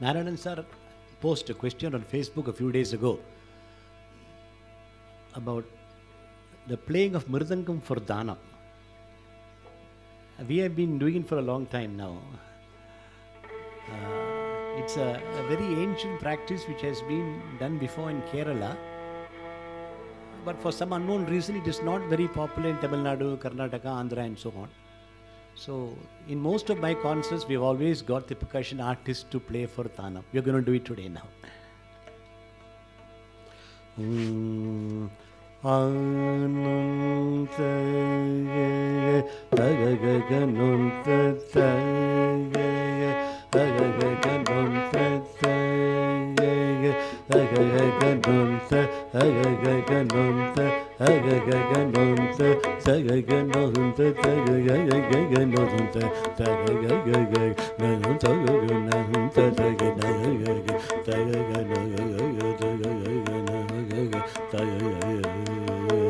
Narayanan sir posted a question on Facebook a few days ago about the playing of Mridangam for Dana. We have been doing it for a long time now. Uh, it's a, a very ancient practice which has been done before in Kerala. But for some unknown reason, it is not very popular in Tamil Nadu, Karnataka, Andhra, and so on. So, in most of my concerts, we've always got the percussion artist to play for Tanam. We're going to do it today now. Mm agagaganonse agagaganonse agagaganonse sagagaganonse sagagaganonse sagagaganonse sagagaganonse sagagaganonse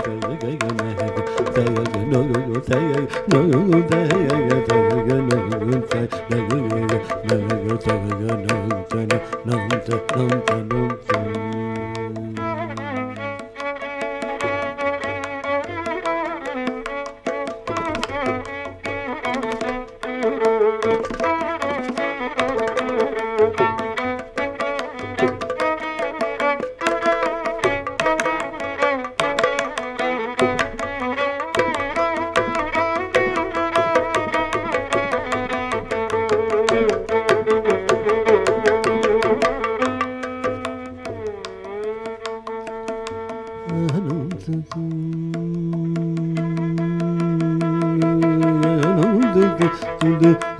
Thank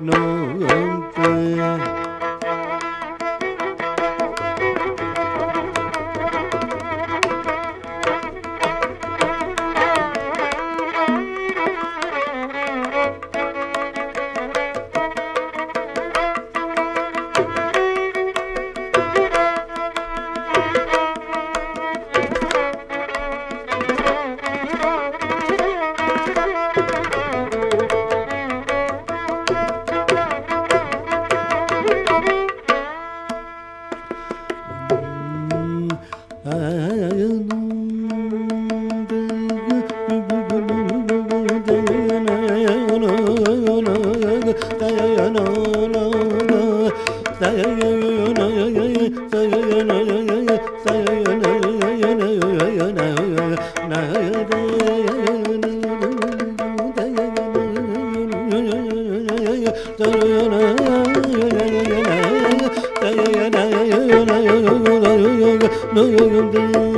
no no, no, no, no.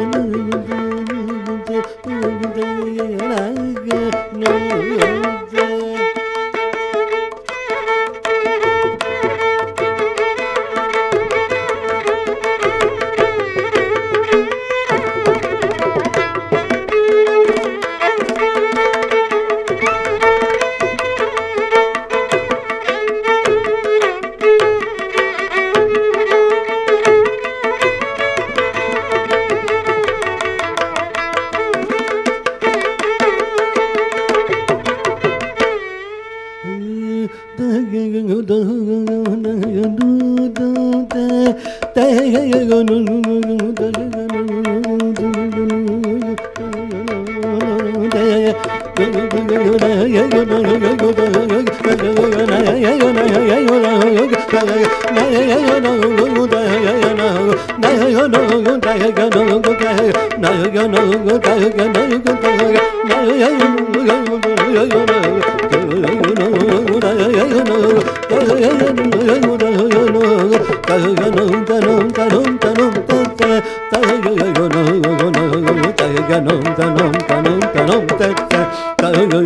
Yo, yo, yo. Tata.